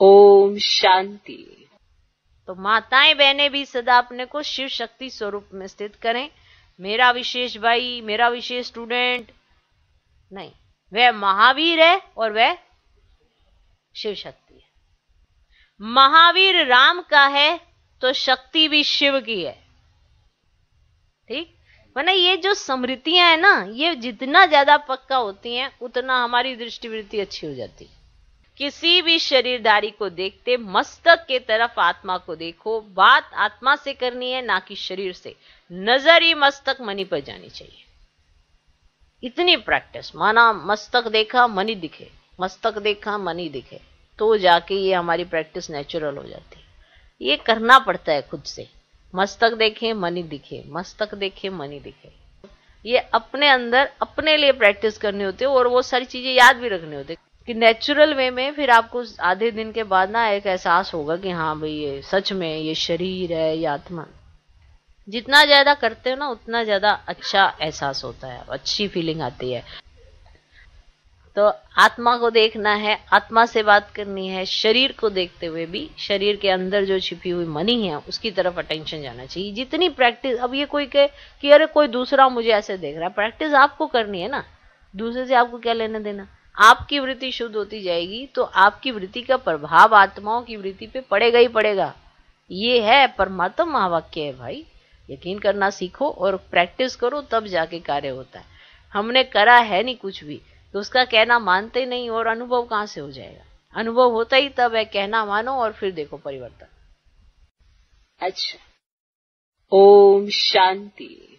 ओम शांति। तो माताएँ बहनें भी सदा अपने को शिव शक्ति स्वरूप में स्थित करें। मेरा विशेष भाई, मेरा विशेष स्टूडेंट नहीं, वह महावीर है और वह शिव शक्ति है। महावीर राम का है तो शक्ति भी शिव की है। ठीक? मैंने ये जो समृतियाँ है ना, ये जितना ज़्यादा पक्का होती हैं, उतना हमारी दृष्टिवृत्ति अच्छी हो जाती है। किसी भी शरीरदारी को देखते, मस्तक के तरफ़ आत्मा को देखो। बात आत्मा से करनी है, ना कि शरीर से। नज़र ही मस्तक, मनी पर जानी चाहिए। इतनी प्रैक्टिस। माना मस्तक देखा, मनी दिखे। मस्तक देखा, मनी दिखे। तो जाके ये हमारी प्रैक्टिस नेचुरल हो जाती। है ये करना पड़ता है खुद से। मस्तक देखे, मनी दिखे। मस्तक देखे, मनी दिखे। ये अपने अंदर, अपने लिए प्रैक्टिस करनी होती है और वो सारी चीज़ें याद भी रखनी होती है। कि नेचुरल वे में फिर आपको आधे दिन के बाद ना एक एहसास होगा कि हाँ भाई, ये सच में ये शरीर है, ये आत्मा। जितना ज़्यादा करते हो ना, उतना ज़्यादा अच्छा एहसास होता है, अच्छी फीलिंग आती है। तो आत्मा को देखना है, आत्मा से बात करनी है, शरीर को देखते हुए भी, शरीर के अंदर जो छिपी हुई मनी है, उसकी तरफ़ अटेंशन जाना चाहिए। जितनी प्रैक्टिस अब ये कोई कहे कि अरे कोई दूसरा मुझे ऐसे देख रहा है प्रैक्टिस आपको करनी है ना। दूसरे से आपको क्या लेना देना? आपकी वृत्ति शुद्ध होती जाएगी तो आपकी वृत्ति का प्रभाव आत्माओं की वृत्ति पे पड़ेगा ही पड़ेगा। ये है परमात्मा महावाक्य है भाई। यकीन करना सीखो और प्रैक्टिस करो, तब जाके कार्य होता है। हमने करा है नहीं कुछ भी तो उसका कहना मानते नहीं और अनुभव कहाँ से हो जाएगा? अनुभव होता ही तब है, कहना मानो और फिर देखो परिवर्तन। अच्छा। ओम शांति।